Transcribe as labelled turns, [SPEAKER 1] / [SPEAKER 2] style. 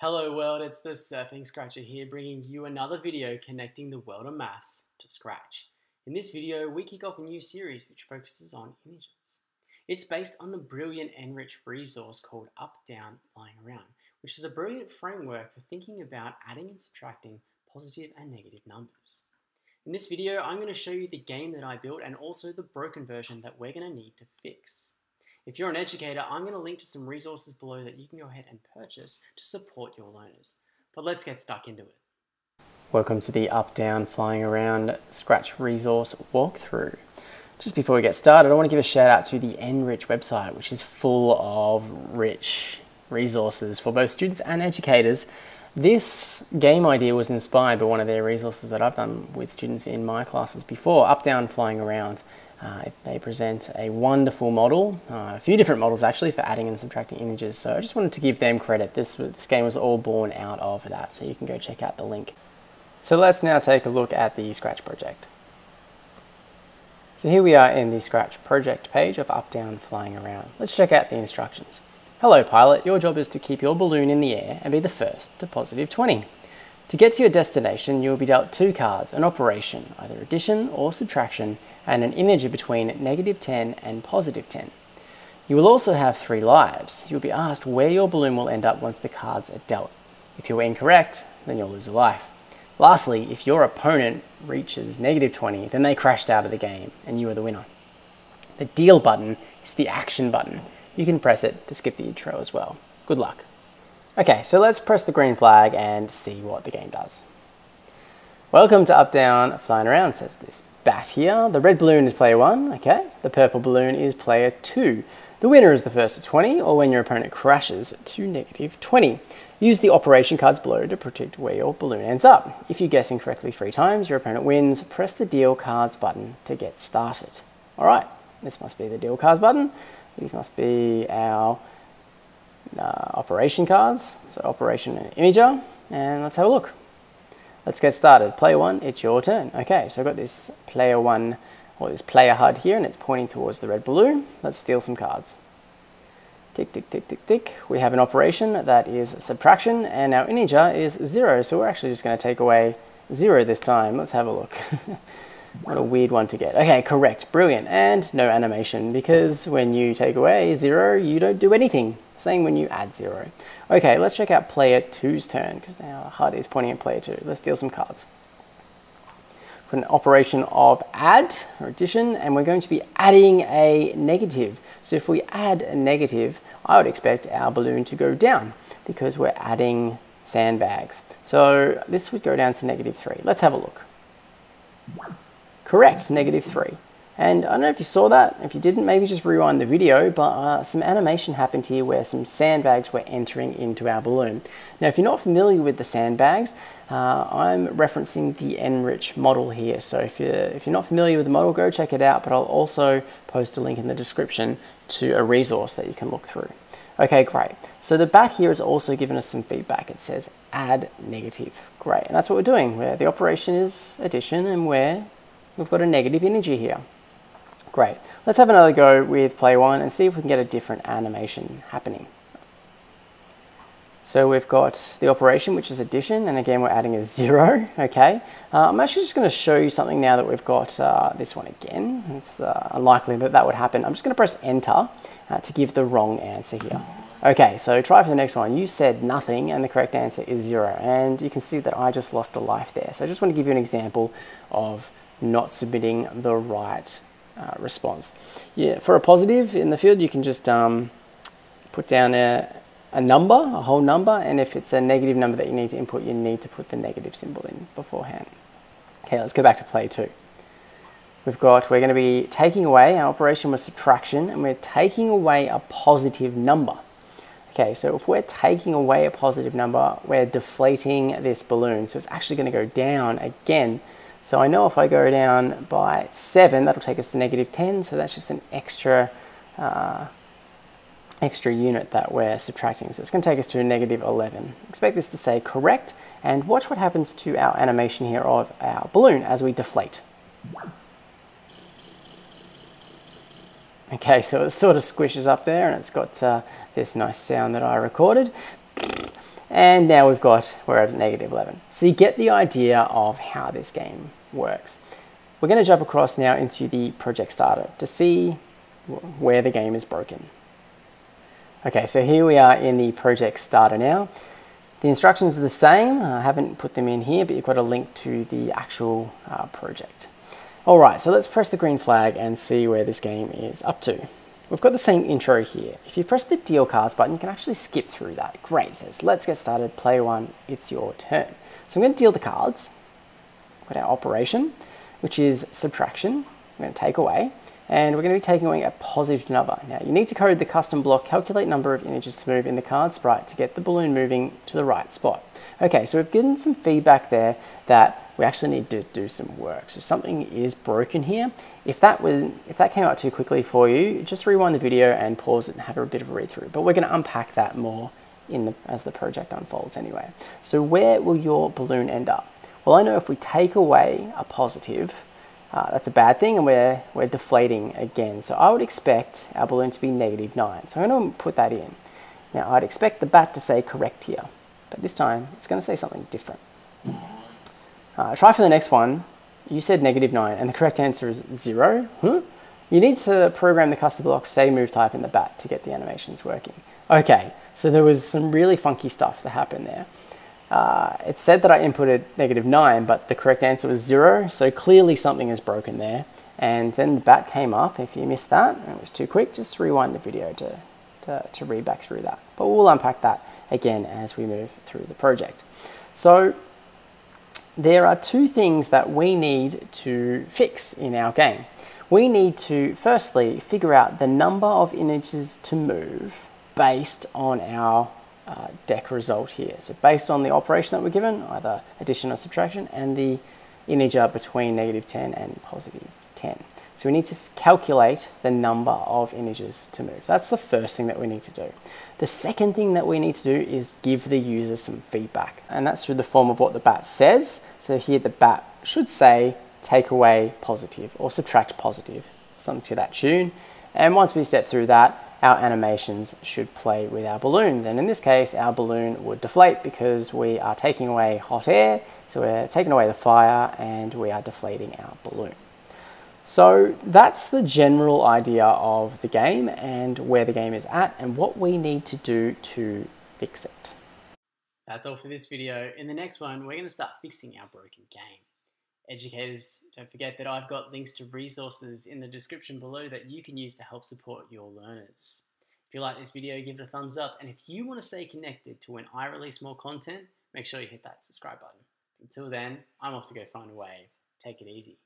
[SPEAKER 1] Hello world, it's the Surfing Scratcher here bringing you another video connecting the world of maths to Scratch. In this video, we kick off a new series which focuses on integers. It's based on the brilliant NRICH resource called Up, Down, Flying Around, which is a brilliant framework for thinking about adding and subtracting positive and negative numbers. In this video, I'm going to show you the game that I built and also the broken version that we're going to need to fix. If you're an educator, I'm going to link to some resources below that you can go ahead and purchase to support your learners. But let's get stuck into it. Welcome to the Up Down Flying Around Scratch resource walkthrough. Just before we get started, I want to give a shout out to the NRICH website, which is full of rich resources for both students and educators. This game idea was inspired by one of their resources that I've done with students in my classes before, Up Down Flying Around. Uh, they present a wonderful model, uh, a few different models actually for adding and subtracting integers. So I just wanted to give them credit. This, this game was all born out of that, so you can go check out the link. So let's now take a look at the Scratch project. So here we are in the Scratch project page of up, down, flying around. Let's check out the instructions. Hello pilot, your job is to keep your balloon in the air and be the first to positive 20. To get to your destination, you will be dealt two cards, an operation, either addition or subtraction, and an integer between negative 10 and positive 10. You will also have three lives. You'll be asked where your balloon will end up once the cards are dealt. If you're incorrect, then you'll lose a life. Lastly, if your opponent reaches negative 20, then they crashed out of the game and you are the winner. The deal button is the action button. You can press it to skip the intro as well. Good luck. Okay, so let's press the green flag and see what the game does. Welcome to Up Down Flying Around, says this bat here. The red balloon is player one, okay. The purple balloon is player two. The winner is the first to 20, or when your opponent crashes to negative 20. Use the operation cards below to predict where your balloon ends up. If you guess incorrectly three times, your opponent wins. Press the deal cards button to get started. All right, this must be the deal cards button. These must be our uh, operation cards, so operation integer, and let's have a look. Let's get started. Player one, it's your turn. Okay, so I've got this player one, or this player HUD here, and it's pointing towards the red balloon. Let's steal some cards. Tick, tick, tick, tick, tick. We have an operation that is subtraction, and our integer is zero, so we're actually just going to take away zero this time. Let's have a look. What a weird one to get. Okay, correct, brilliant. And no animation, because when you take away zero, you don't do anything. Same when you add zero. Okay, let's check out player two's turn, because now the HUD is pointing at player two. Let's deal some cards. Put an operation of add, or addition, and we're going to be adding a negative. So if we add a negative, I would expect our balloon to go down, because we're adding sandbags. So this would go down to negative three. Let's have a look. Correct, negative 3. And I don't know if you saw that. If you didn't, maybe just rewind the video, but uh, some animation happened here where some sandbags were entering into our balloon. Now, if you're not familiar with the sandbags, uh, I'm referencing the NRICH model here. So if you're, if you're not familiar with the model, go check it out, but I'll also post a link in the description to a resource that you can look through. Okay, great. So the bat here has also given us some feedback. It says add negative. Great, and that's what we're doing, where the operation is addition and where we've got a negative integer here. Great. Let's have another go with play one and see if we can get a different animation happening. So we've got the operation, which is addition, and again, we're adding a zero, okay? Uh, I'm actually just gonna show you something now that we've got uh, this one again. It's uh, unlikely that that would happen. I'm just gonna press enter uh, to give the wrong answer here. Okay, so try for the next one. You said nothing, and the correct answer is zero. And you can see that I just lost a life there. So I just wanna give you an example of not submitting the right uh, response. Yeah, for a positive in the field, you can just um, put down a, a number, a whole number, and if it's a negative number that you need to input, you need to put the negative symbol in beforehand. Okay, let's go back to play two. We've got, we're going to be taking away, our operation was subtraction, and we're taking away a positive number. Okay, so if we're taking away a positive number, we're deflating this balloon. So it's actually going to go down again so I know if I go down by 7, that'll take us to negative 10, so that's just an extra uh, extra unit that we're subtracting. So it's going to take us to negative 11. Expect this to say correct, and watch what happens to our animation here of our balloon as we deflate. Okay, so it sort of squishes up there, and it's got uh, this nice sound that I recorded.
[SPEAKER 2] And now we've got, we're at negative 11. So you get the idea of how this game works. We're going to jump across now into the project starter to see where the game is broken. Okay, so here we are in the project starter now. The instructions are the same. I haven't put them in here, but you've got a link to the actual uh, project. All right, so let's press the green flag and see where this game is up to. We've got the same intro here. If you press the deal cards button, you can actually skip through that. Great, it says, let's get started, play one, it's your turn. So I'm gonna deal the cards. We've got our operation, which is subtraction. I'm gonna take away, and we're gonna be taking away a positive number. Now, you need to code the custom block, calculate number of integers to move in the card sprite to get the balloon moving to the right spot. Okay, so we've given some feedback there that we actually need to do some work. So something is broken here. If that was, if that came out too quickly for you, just rewind the video and pause it and have a bit of a read through. But we're going to unpack that more in the, as the project unfolds anyway. So where will your balloon end up? Well, I know if we take away a positive, uh, that's a bad thing and we're, we're deflating again. So I would expect our balloon to be negative 9. So I'm going to put that in. Now I'd expect the bat to say correct here, but this time it's going to say something different. Uh, try for the next one. You said negative 9, and the correct answer is 0. Hmm? You need to program the custom block say move type in the bat to get the animations working. Okay, so there was some really funky stuff that happened there. Uh, it said that I inputted negative 9, but the correct answer was 0, so clearly something is broken there. And then the bat came up. If you missed that, it was too quick, just rewind the video to, to, to read back through that. But we'll unpack that again as we move through the project. So there are two things that we need to fix in our game. We need to firstly figure out the number of integers to move based on our uh, deck result here. So based on the operation that we're given, either addition or subtraction, and the integer between negative 10 and positive 10. So we need to calculate the number of integers to move. That's the first thing that we need to do. The second thing that we need to do is give the user some feedback, and that's through the form of what the bat says. So here the bat should say take away positive or subtract positive, something to that tune. And once we step through that, our animations should play with our balloons. And in this case, our balloon would deflate because we are taking away hot air, so we're taking away the fire and we are deflating our balloon. So that's the general idea of the game and where the game is at and what we need to do to fix it.
[SPEAKER 1] That's all for this video. In the next one, we're going to start fixing our broken game. Educators, don't forget that I've got links to resources in the description below that you can use to help support your learners. If you like this video, give it a thumbs up. And if you want to stay connected to when I release more content, make sure you hit that subscribe button. Until then, I'm off to go find a wave. Take it easy.